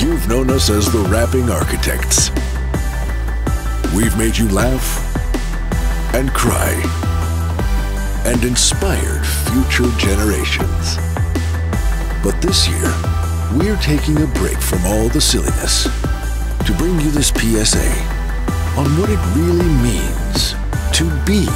You've known us as the Rapping Architects. We've made you laugh and cry and inspired future generations. But this year, we're taking a break from all the silliness to bring you this PSA on what it really means to be